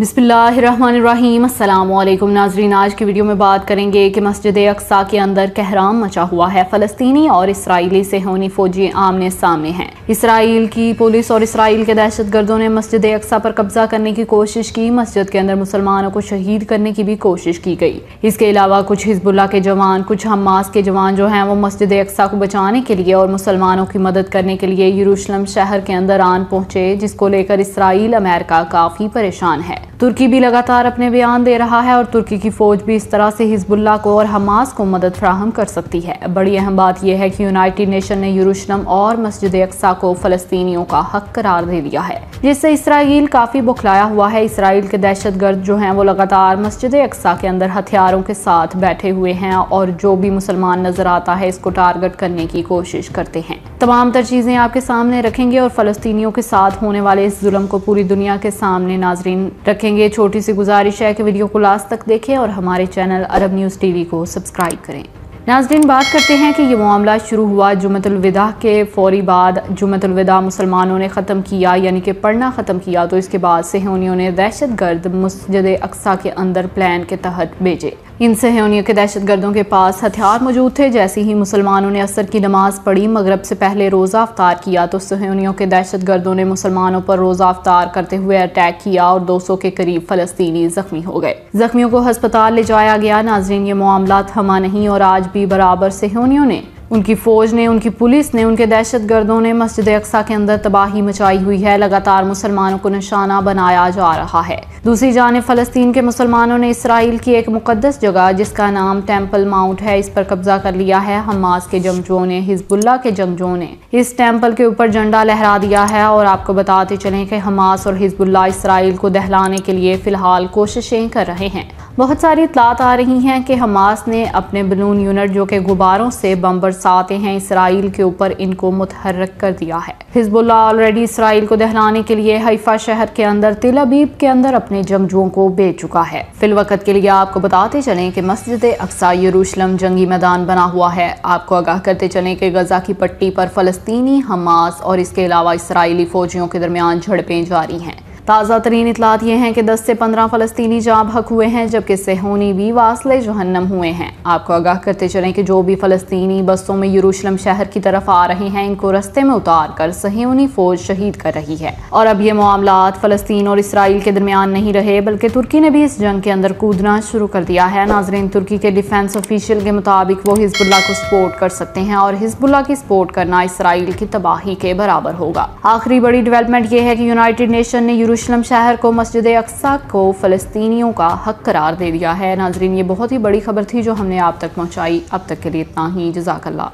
बिस्मिल्लाहिर्रहमानिर्रहीम। अस्सलाम नाजरीन, आज की वीडियो में बात करेंगे कि मस्जिद अक्सा के अंदर कहराम मचा हुआ है। फ़लस्तीनी और इसराइली सेहोनी फौजी आमने सामने हैं। इसराइल की पुलिस और इसराइल के दहशत गर्दों ने मस्जिद अक्सा पर कब्जा करने की कोशिश की। मस्जिद के अंदर मुसलमानों को शहीद करने की भी कोशिश की गई। इसके अलावा कुछ हिजबुल्ला के जवान, कुछ हमास के जवान जो हैं, वो मस्जिद अक्सा को बचाने के लिए और मुसलमानों की मदद करने के लिए यूरूशलम शहर के अंदर आन पहुँचे, जिसको लेकर इसराइल अमेरिका काफ़ी परेशान है। तुर्की भी लगातार अपने बयान दे रहा है और तुर्की की फौज भी इस तरह से हिजबुल्ला को और हमास को मदद फ्राहम कर सकती है। बड़ी अहम बात यह है कि यूनाइटेड नेशन ने यूरूशलम और मस्जिद अक्सा को फलस्तीनियों का हक करार दे दिया है, जिससे इसराइल काफ़ी बुखलाया हुआ है। इसराइल के दहशत गर्द जो हैं, वो लगातार मस्जिद अक्सा के अंदर हथियारों के साथ बैठे हुए हैं और जो भी मुसलमान नज़र आता है, इसको टारगेट करने की कोशिश करते हैं। तमाम तर चीज़ें आपके सामने रखेंगे और फ़लस्तियों के साथ होने वाले इस जुल्म को पूरी दुनिया के सामने नाजरीन रखेंगे छोटी सी गुजारिश है कि वीडियो को लास्ट तक देखें और हमारे चैनल अरब न्यूज़ टीवी को सब्सक्राइब करें। नाजरीन, बात करते हैं कि ये मामला शुरू हुआ जुमतुलविदा के फौरी बाद जुमतुलविदा मुसलमानों ने ख़त्म किया, यानी कि पढ़ना ख़त्म किया तो इसके बाद सेहोनियों ने दहशत गर्द मस्जिद अक्सा के अंदर प्लान के तहत भेजे। इन सहयोनियों के दहशत गर्दों के पास हथियार मौजूद थे। जैसे ही मुसलमानों ने असर की नमाज़ पढ़ी, मगरब से पहले रोज़ा अफ्तार किया तो सहयोनियों के दहशत गर्दों ने मुसलमानों पर रोज़ा अफ्तार करते हुए अटैक किया और 200 के करीब फलस्तीनी जख्मी हो गए। जख्मियों को हस्पताल ले जाया गया। नाजरीन, ये मामला थमा नहीं और आज भी बराबर सहयोनियों ने। उनकी फौज ने, उनकी पुलिस ने, उनके दहशत गर्दों ने मस्जिद अक्सा के अंदर तबाही मचाई हुई है। लगातार मुसलमानों को निशाना बनाया जा रहा है। दूसरी जानब फ़लस्तीन के मुसलमानों ने इसराइल की एक मुकदस जगह, जिसका नाम टेंपल माउंट है, इस पर कब्जा कर लिया है। हमास के जंगजुओं ने हिजबुल्ला के जंगजुओं ने इस टेंपल के ऊपर झंडा लहरा दिया है। और आपको बताते चलें कि हमास और हिजबुल्ला इसराइल को दहलाने के लिए फ़िलहाल कोशिशें कर रहे हैं। बहुत सारी इतलात आ रही हैं कि हमास ने अपने बलून यूनिट जो कि गुब्बारों से बम बरसाते हैं इसराइल के ऊपर इनको मुतहरक कर दिया है। हिजबुल्ला ऑलरेडी इसराइल को दहलाने के लिए हईफा शहर के अंदर तिल अबीब के अंदर अपने जंगजुओं को बेच चुका है। फिल वक्त के लिए आपको बताते चलें कि मस्जिद अक्सा यरूशलम जंगी मैदान बना हुआ है। आपको आगाह करते चलें कि गजा की पट्टी पर फलस्तीनी हमास और इसके अलावा इसराइली फौजियों के दरमियान झड़पें जारी हैं। ताज़ा तरीन इतलात ये हैं कि 10 से 15 फ़लस्तनी जाँ हक हुए हैं, जबकि सेहोनी भी वासल जहन्नम हुए हैं। आपको आगाह करते चलें कि जो भी फ़लस्तनी बसों में यूरूशलम शहर की तरफ़ आ रहे हैं, इनको रस्ते में उतार कर सहोनी फ़ौज शहीद कर रही है। और अब ये मामला फ़लस्तीन और इसराइल के दरमियान नहीं रहे, बल्कि तुर्की ने भी इस जंग के अंदर कूदना शुरू कर दिया है। नाजरीन, तुर्की के डिफेंस ऑफिशियल के मुताबिक वो हिजबुल्ला को सपोर्ट कर सकते हैं और हिजबुल्ला की सपोर्ट करना इसराइल की तबाही के बराबर होगा। आखिरी बड़ी डेवलपमेंट ये है कि यूनाइटेड नेशन ने यरूशलम शहर को मस्जिद अक्सा को फ़लस्तियों का हक करार दे दिया है। नाजरीन, ये बहुत ही बड़ी खबर थी जो हमने आप तक पहुँचाई। अब तक के लिए इतना ही। जजाकल्ला